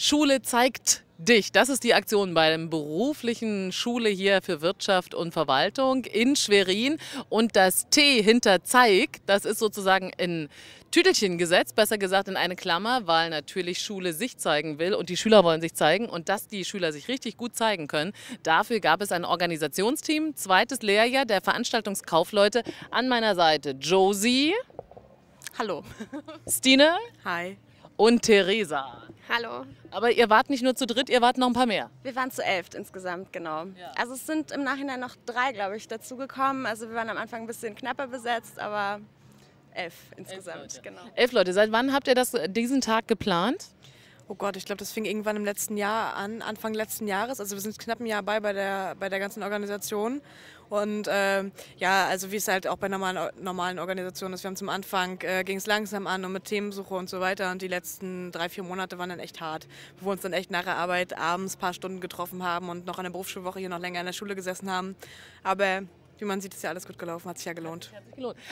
Schule zeigt dich. Das ist die Aktion bei der beruflichen Schule hier für Wirtschaft und Verwaltung in Schwerin. Und das T hinter zeigt, das ist sozusagen in Tüdelchen gesetzt, besser gesagt in eine Klammer, weil natürlich Schule sich zeigen will und die Schüler wollen sich zeigen und dass die Schüler sich richtig gut zeigen können. Dafür gab es ein Organisationsteam, zweites Lehrjahr der Veranstaltungskaufleute an meiner Seite. Josie. Hallo. Stine. Hi. Und Theresa. Hallo. Aber ihr wart nicht nur zu dritt, ihr wart noch ein paar mehr. Wir waren zu elf insgesamt, genau. Ja. Also es sind im Nachhinein noch drei, glaube ich, dazugekommen. Also wir waren am Anfang ein bisschen knapper besetzt, aber elf insgesamt, elf genau. Elf Leute. Seit wann habt ihr das, diesen Tag geplant? Oh Gott, ich glaube, das fing irgendwann im letzten Jahr an, Anfang letzten Jahres. Also wir sind knapp ein Jahr bei bei der, bei der ganzen Organisation. Und äh, ja, also wie es halt auch bei normalen, normalen Organisationen ist. Wir haben zum Anfang, äh, ging es langsam an und mit Themensuche und so weiter. Und die letzten drei, vier Monate waren dann echt hart. Wo wir uns dann echt nach der Arbeit abends ein paar Stunden getroffen haben und noch an der Berufsschulwoche hier noch länger in der Schule gesessen haben. Aber wie man sieht, ist ja alles gut gelaufen, hat sich ja gelohnt.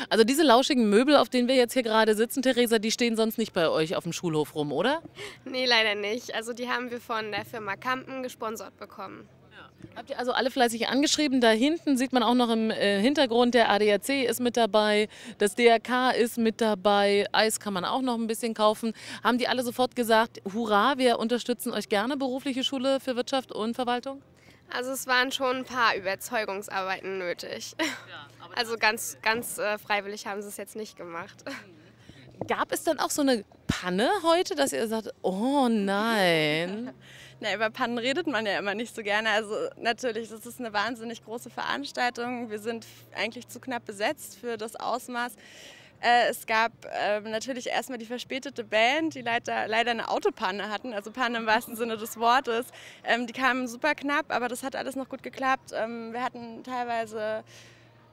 Also diese lauschigen Möbel, auf denen wir jetzt hier gerade sitzen, Theresa, die stehen sonst nicht bei euch auf dem Schulhof rum, oder? Nee, leider nicht. Also die haben wir von der Firma Kampen gesponsert bekommen. Habt ihr also alle fleißig angeschrieben? Da hinten sieht man auch noch im äh, Hintergrund, der ADAC ist mit dabei, das DRK ist mit dabei, Eis kann man auch noch ein bisschen kaufen. Haben die alle sofort gesagt, hurra, wir unterstützen euch gerne, berufliche Schule für Wirtschaft und Verwaltung? Also es waren schon ein paar Überzeugungsarbeiten nötig. Ja, also ganz, ganz äh, freiwillig haben sie es jetzt nicht gemacht. Gab es dann auch so eine Panne heute, dass ihr sagt, oh nein? Na, über Pannen redet man ja immer nicht so gerne. Also natürlich, das ist eine wahnsinnig große Veranstaltung. Wir sind eigentlich zu knapp besetzt für das Ausmaß. Äh, es gab äh, natürlich erstmal die verspätete Band, die leider, leider eine Autopanne hatten, also Panne im wahrsten Sinne des Wortes. Ähm, die kamen super knapp, aber das hat alles noch gut geklappt. Ähm, wir hatten teilweise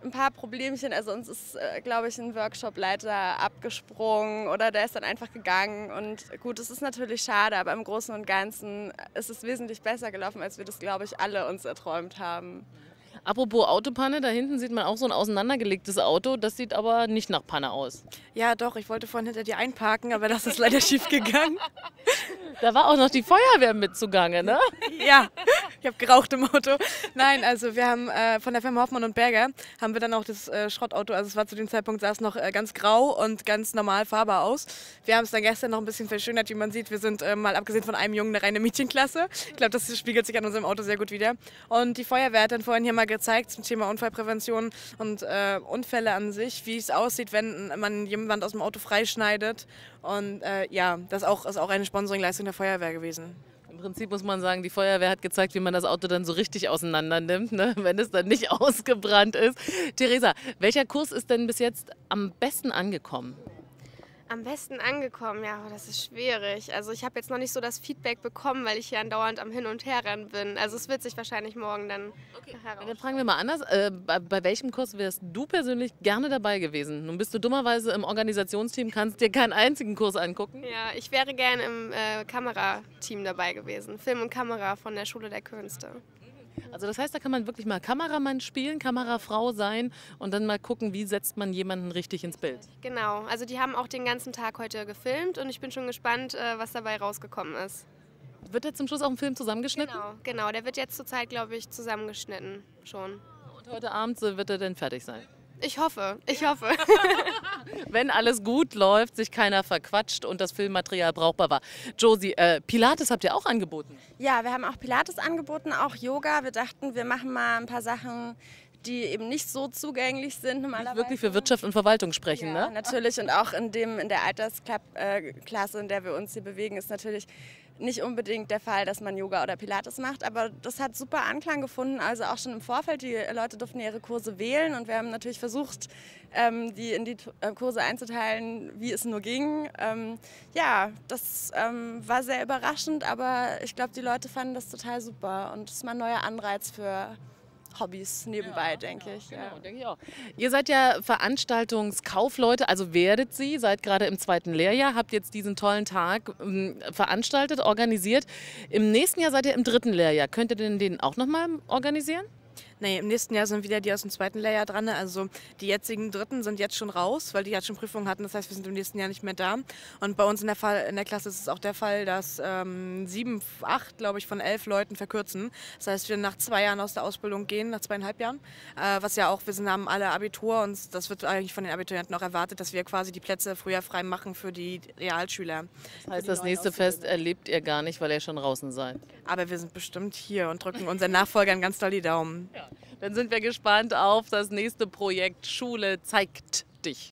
ein paar Problemchen. Also uns ist, äh, glaube ich, ein Workshopleiter abgesprungen oder der ist dann einfach gegangen. Und gut, es ist natürlich schade, aber im Großen und Ganzen ist es wesentlich besser gelaufen, als wir das, glaube ich, alle uns erträumt haben. Apropos Autopanne, da hinten sieht man auch so ein auseinandergelegtes Auto. Das sieht aber nicht nach Panne aus. Ja, doch, ich wollte vorhin hinter dir einparken, aber das ist leider schief gegangen. Da war auch noch die Feuerwehr mit zugange, ne? Ja, ich habe geraucht im Auto. Nein, also wir haben äh, von der Firma Hoffmann und Berger haben wir dann auch das äh, Schrottauto, also es war zu dem Zeitpunkt, sah es noch äh, ganz grau und ganz normal fahrbar aus. Wir haben es dann gestern noch ein bisschen verschönert, wie man sieht. Wir sind äh, mal abgesehen von einem Jungen eine reine Mädchenklasse. Ich glaube, das spiegelt sich an unserem Auto sehr gut wieder. Und die Feuerwehr hat dann vorhin hier mal gezeigt zum Thema Unfallprävention und äh, Unfälle an sich, wie es aussieht, wenn man jemand aus dem Auto freischneidet. Und äh, ja, das auch, ist auch eine Sponsoringleistung der Feuerwehr gewesen. Prinzip muss man sagen, die Feuerwehr hat gezeigt, wie man das Auto dann so richtig auseinander nimmt, ne? wenn es dann nicht ausgebrannt ist. Theresa, welcher Kurs ist denn bis jetzt am besten angekommen? Am besten angekommen, ja, das ist schwierig. Also ich habe jetzt noch nicht so das Feedback bekommen, weil ich hier andauernd am Hin und Herrennen bin. Also es wird sich wahrscheinlich morgen dann okay. heraus. Dann fragen wir mal anders. Äh, bei, bei, welchem Kurs wärst du persönlich gerne dabei gewesen? Nun bist du dummerweise im Organisationsteam, kannst dir keinen einzigen Kurs angucken. Ja, ich wäre gerne im äh, Kamerateam dabei gewesen. Film und Kamera von der Schule der Künste. Also das heißt, da kann man wirklich mal Kameramann spielen, Kamerafrau sein und dann mal gucken, wie setzt man jemanden richtig ins Bild. Genau, also die haben auch den ganzen Tag heute gefilmt und ich bin schon gespannt, äh, was dabei rausgekommen ist. Wird jetzt zum Schluss auch ein Film zusammengeschnitten? Genau, genau. Der wird jetzt zurzeit, glaube ich, zusammengeschnitten schon. Und heute Abend wird er dann fertig sein? Ich hoffe, ich hoffe. Wenn alles gut läuft, sich keiner verquatscht und das Filmmaterial brauchbar war. Josie, äh, Pilates habt ihr auch angeboten? Ja, wir haben auch Pilates angeboten, auch Yoga. Wir dachten, wir machen mal ein paar Sachen, die eben nicht so zugänglich sind normalerweise. Wirklich für Wirtschaft und Verwaltung sprechen, ja, ne? natürlich. Und auch in, dem, in der Altersklasse, in der wir uns hier bewegen, ist natürlich nicht unbedingt der Fall, dass man Yoga oder Pilates macht, aber das hat super Anklang gefunden. Also auch schon im Vorfeld, die Leute durften ihre Kurse wählen und wir haben natürlich versucht, ähm, die in die äh, Kurse einzuteilen, wie es nur ging. Ähm, ja, das ähm, war sehr überraschend, aber ich glaube, die Leute fanden das total super und es ist mal ein neuer Anreiz für Hobbys nebenbei, ja, denke ich. Genau, ja. denke ich auch. Ihr seid ja Veranstaltungskaufleute, also werdet Sie, seid gerade im zweiten Lehrjahr, habt jetzt diesen tollen Tag ähm, veranstaltet, organisiert. Im nächsten Jahr seid ihr im dritten Lehrjahr. Könnt ihr denn den auch nochmal organisieren? Nee, im nächsten Jahr sind wieder die aus dem zweiten Lehrjahr dran. Also die jetzigen Dritten sind jetzt schon raus, weil die jetzt schon Prüfungen hatten. Das heißt, wir sind im nächsten Jahr nicht mehr da. Und bei uns in der, Fall, in der Klasse ist es auch der Fall, dass ähm, sieben, acht, glaube ich, von elf Leuten verkürzen. Das heißt, wir nach zwei Jahren aus der Ausbildung gehen, nach zweieinhalb Jahren. Äh, was ja auch, wir sind, haben alle Abitur und das wird eigentlich von den Abiturienten auch erwartet, dass wir quasi die Plätze früher frei machen für die Realschüler. Das heißt, das nächste Fest erlebt ihr gar nicht, weil ihr schon draußen seid. Aber wir sind bestimmt hier und drücken unseren Nachfolgern ganz doll die Daumen. Ja. Dann sind wir gespannt auf das nächste Projekt Schule zeigt dich.